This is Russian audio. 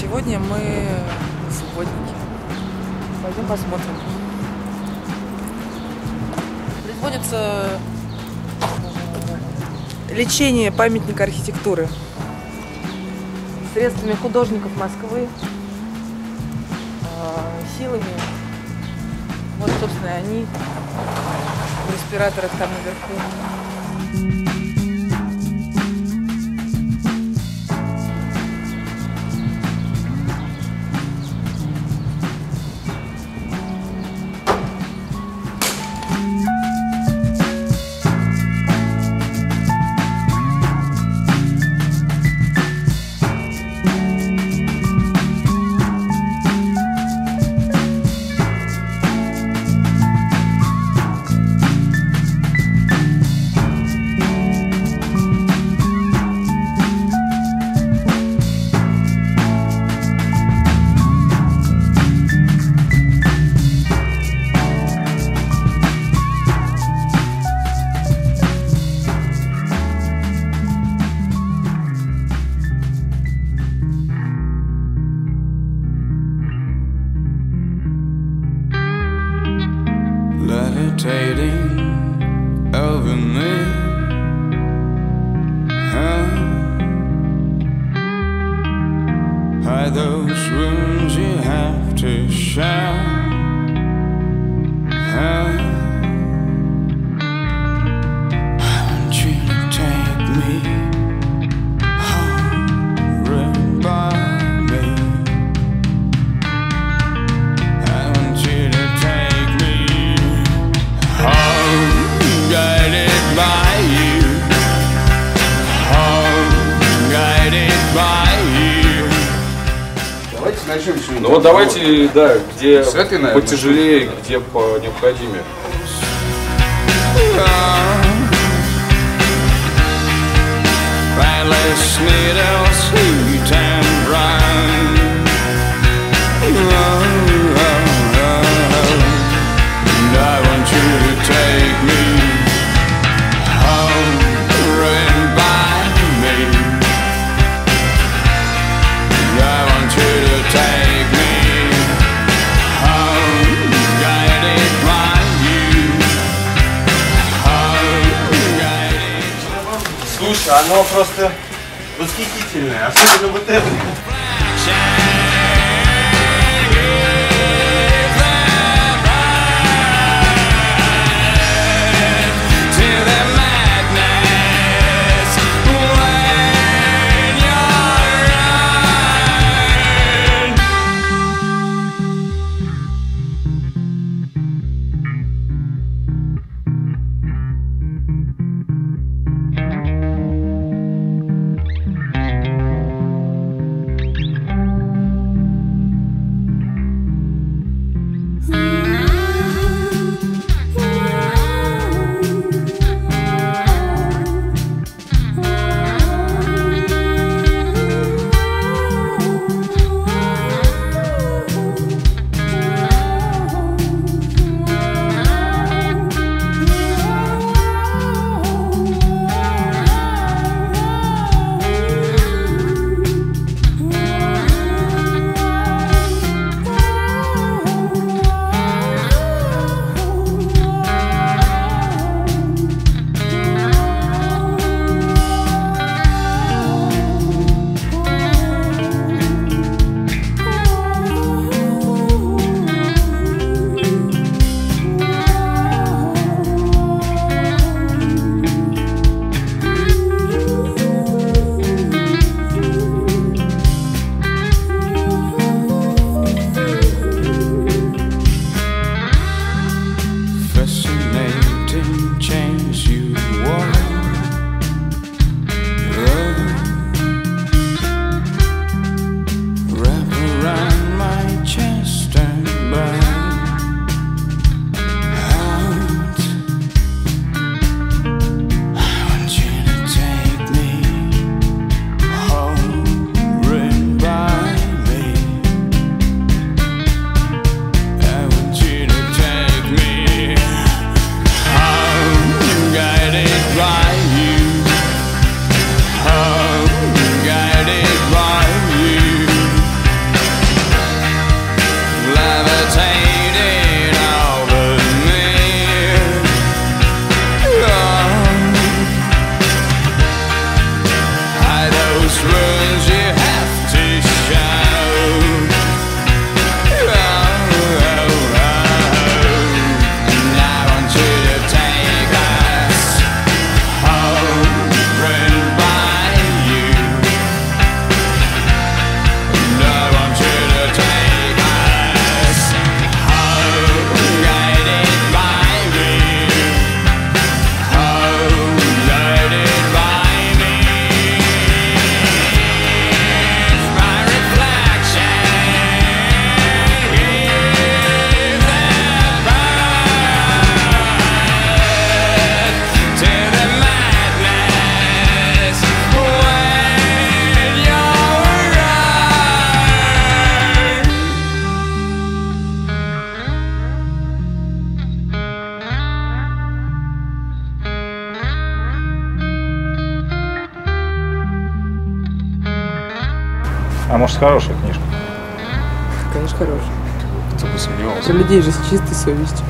Сегодня мы свободники. Пойдем посмотрим. Производится э, лечение памятника архитектуры средствами художников Москвы, э, силами. Вот, собственно, они в респираторах там наверху. Levitating over me. Huh? Are those rooms you have to share? Huh? Начнем сегодня. Ну вот давайте, да, где С этой, наверное, потяжелее, где по необходимее. Mindless оно просто восхитительное, особенно вот это. А может, хорошая книжка? Конечно, хороший. Кто бы сомневался. Про людей же с чистой совестью.